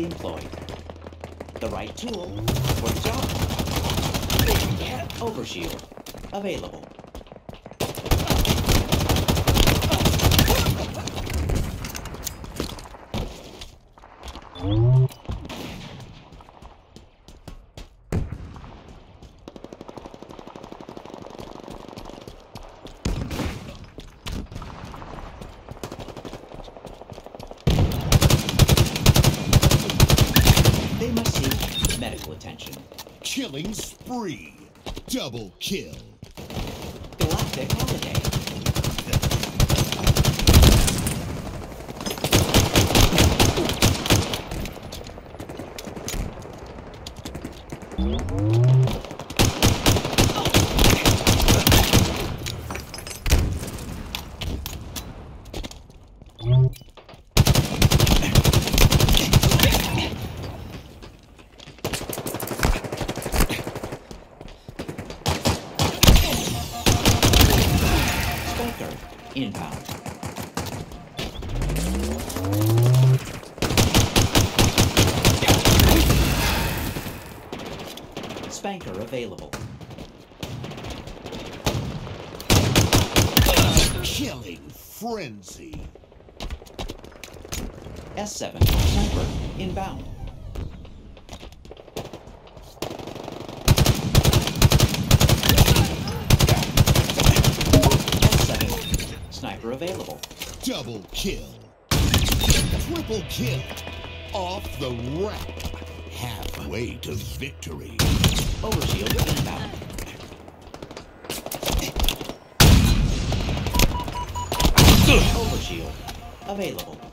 deftly employed. The right tool for the job. Overshield. Available. They must seek medical attention. Killing spree. Double kill. Galactic holiday. Stalker. Inbound. Spanker available. Killing frenzy. S7. Sniper. Inbound. S7. Sniper available. Double kill. Triple kill. Off the rack. Halfway to victory. Overshield inbound. Overshield available.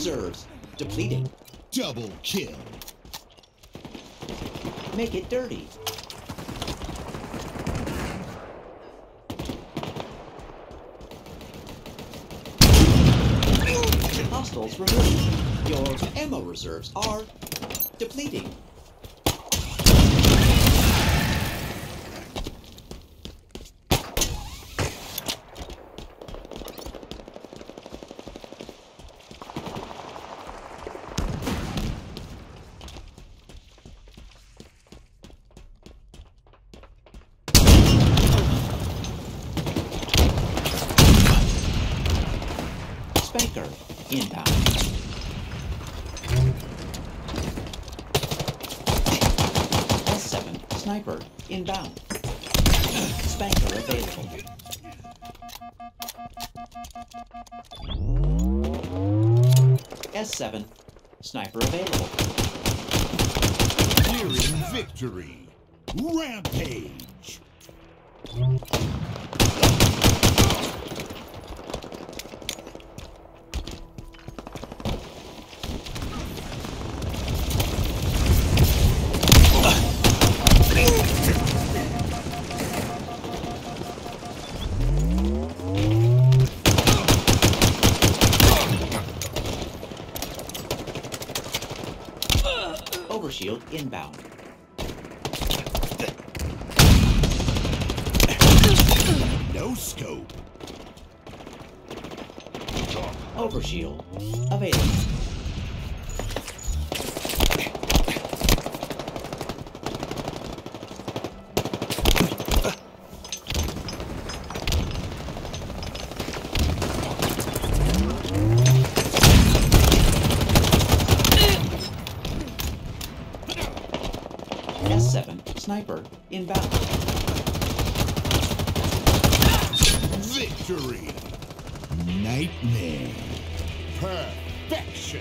Reserves depleting. Double kill. Make it dirty. Hostiles removed. Your ammo reserves are depleting. Spanker inbound. S7 sniper inbound. Spanker available. S7 sniper available. Nearing victory. Rampage. Overshield inbound. No scope. Overshield available. S7 sniper inbound. Victory. Nightmare. Perfection.